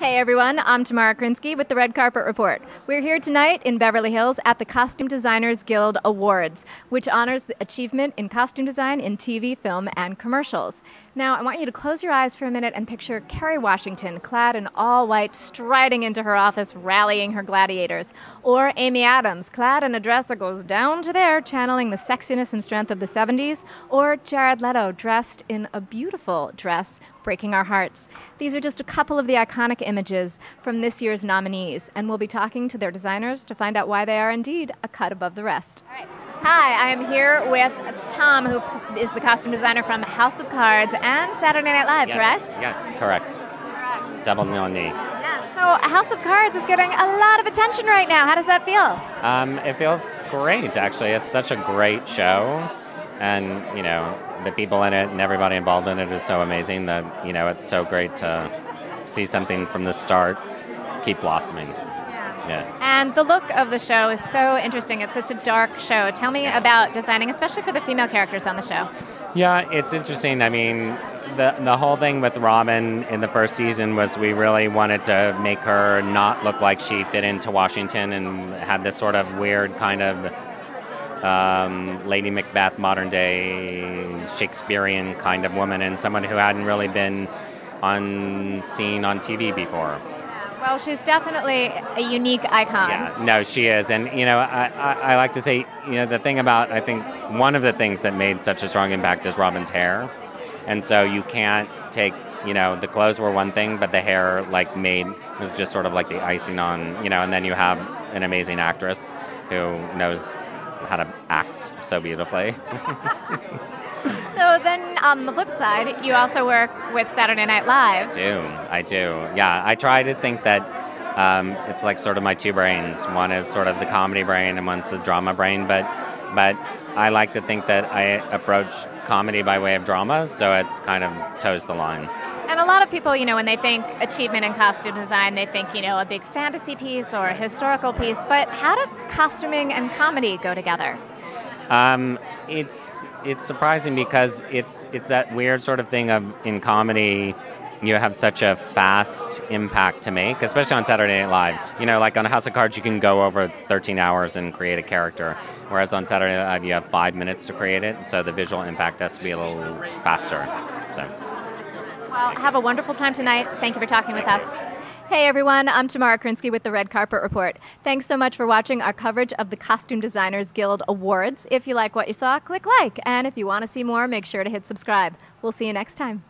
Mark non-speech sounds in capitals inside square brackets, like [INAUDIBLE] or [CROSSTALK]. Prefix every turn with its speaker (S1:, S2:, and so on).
S1: Hey everyone, I'm Tamara Krinsky with the Red Carpet Report. We're here tonight in Beverly Hills at the Costume Designers Guild Awards, which honors the achievement in costume design in TV, film, and commercials. Now, I want you to close your eyes for a minute and picture Kerry Washington clad in all white, striding into her office, rallying her gladiators. Or Amy Adams, clad in a dress that goes down to there, channeling the sexiness and strength of the 70s. Or Jared Leto, dressed in a beautiful dress, breaking our hearts. These are just a couple of the iconic images from this year's nominees, and we'll be talking to their designers to find out why they are indeed a cut above the rest. All right. Hi, I am here with Tom, who is the costume designer from House of Cards and Saturday Night Live,
S2: yes.
S1: correct?
S2: Yes, correct.
S1: Correct.
S2: Double nominee.
S1: Yeah, so House of Cards is getting a lot of attention right now. How does that feel?
S2: Um, it feels great, actually. It's such a great show, and you know the people in it and everybody involved in it is so amazing that you know it's so great to see something from the start keep blossoming. Yeah.
S1: And the look of the show is so interesting. It's such a dark show. Tell me about designing, especially for the female characters on the show.
S2: Yeah, it's interesting. I mean, the the whole thing with Robin in the first season was we really wanted to make her not look like she fit into Washington and had this sort of weird kind of um, Lady Macbeth, modern day Shakespearean kind of woman, and someone who hadn't really been on seen on TV before.
S1: Well, she's definitely a unique icon.
S2: Yeah, no, she is, and you know, I, I, I, like to say, you know, the thing about I think one of the things that made such a strong impact is Robin's hair, and so you can't take, you know, the clothes were one thing, but the hair like made was just sort of like the icing on, you know, and then you have an amazing actress who knows how to act so beautifully. [LAUGHS]
S1: so then, on the flip side, you also work with Saturday Night Live.
S2: I do. I do. Yeah, I try to think that um, it's like sort of my two brains. One is sort of the comedy brain, and one's the drama brain. But but I like to think that I approach comedy by way of drama, so it's kind of toes the line.
S1: And a lot of people, you know, when they think achievement in costume design, they think, you know, a big fantasy piece or a historical piece. But how do costuming and comedy go together?
S2: Um, it's it's surprising because it's it's that weird sort of thing of in comedy you have such a fast impact to make, especially on Saturday Night Live. You know, like on House of Cards, you can go over 13 hours and create a character, whereas on Saturday Night Live, you have five minutes to create it, so the visual impact has to be a little faster. So.
S1: Well, have a wonderful time tonight. Thank you for talking with us. Hey everyone, I'm Tamara Krinsky with the Red Carpet Report. Thanks so much for watching our coverage of the Costume Designers Guild Awards. If you like what you saw, click like. And if you want to see more, make sure to hit subscribe. We'll see you next time.